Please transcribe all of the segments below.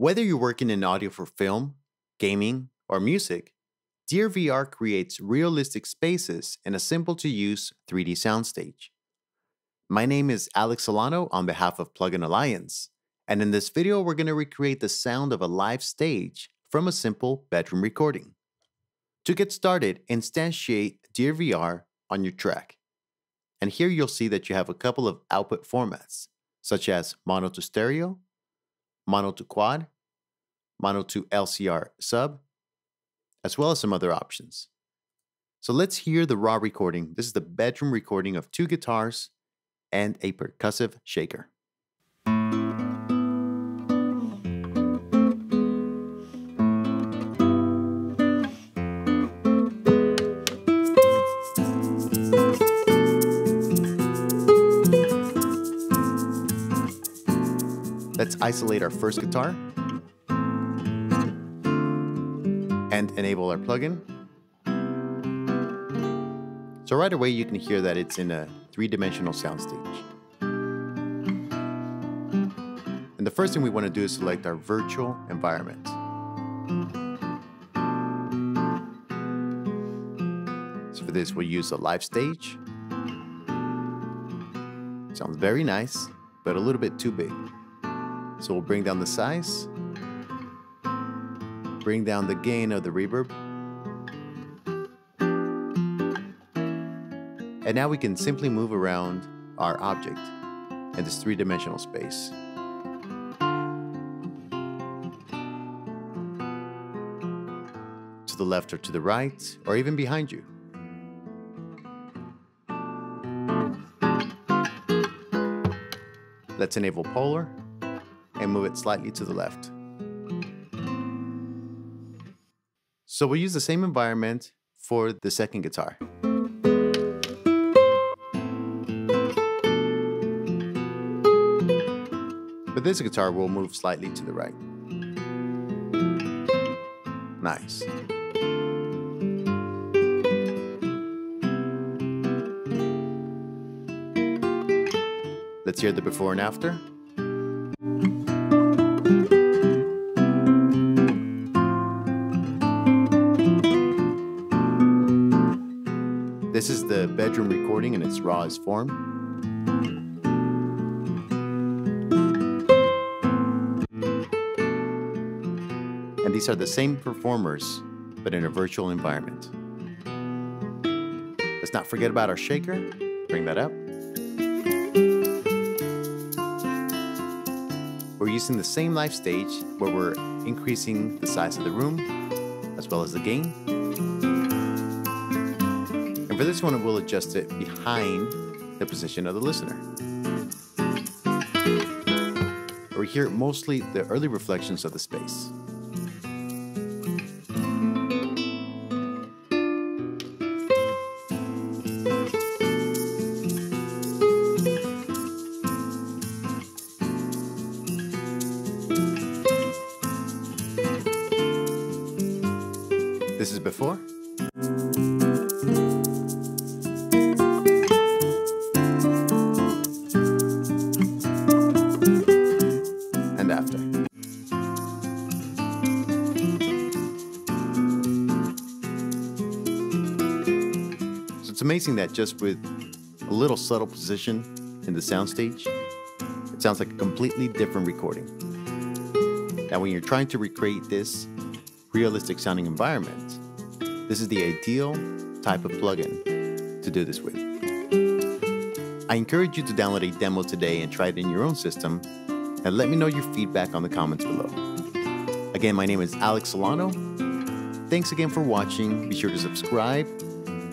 Whether you're working in audio for film, gaming, or music, Dear VR creates realistic spaces in a simple to use 3D soundstage. My name is Alex Solano on behalf of Plugin Alliance, and in this video, we're going to recreate the sound of a live stage from a simple bedroom recording. To get started, instantiate Dear VR on your track. And here you'll see that you have a couple of output formats, such as mono to stereo, mono to quad, mono to LCR sub, as well as some other options. So let's hear the raw recording. This is the bedroom recording of two guitars and a percussive shaker. Isolate our first guitar and enable our plugin. So right away you can hear that it's in a three-dimensional soundstage. And the first thing we want to do is select our virtual environment. So for this we'll use a live stage. Sounds very nice, but a little bit too big. So we'll bring down the size, bring down the gain of the reverb. And now we can simply move around our object in this three-dimensional space. To the left or to the right, or even behind you. Let's enable polar and move it slightly to the left. So we'll use the same environment for the second guitar. But this guitar will move slightly to the right. Nice. Let's hear the before and after. This is the bedroom recording in its rawest form. And these are the same performers, but in a virtual environment. Let's not forget about our shaker. Bring that up. We're using the same live stage where we're increasing the size of the room as well as the gain. For this one, we'll adjust it behind the position of the listener. We hear mostly the early reflections of the space. This is before. It's amazing that just with a little subtle position in the soundstage, it sounds like a completely different recording. Now, when you're trying to recreate this realistic sounding environment, this is the ideal type of plugin to do this with. I encourage you to download a demo today and try it in your own system and let me know your feedback on the comments below. Again, my name is Alex Solano. Thanks again for watching. Be sure to subscribe,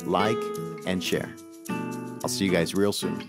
like, and share. I'll see you guys real soon.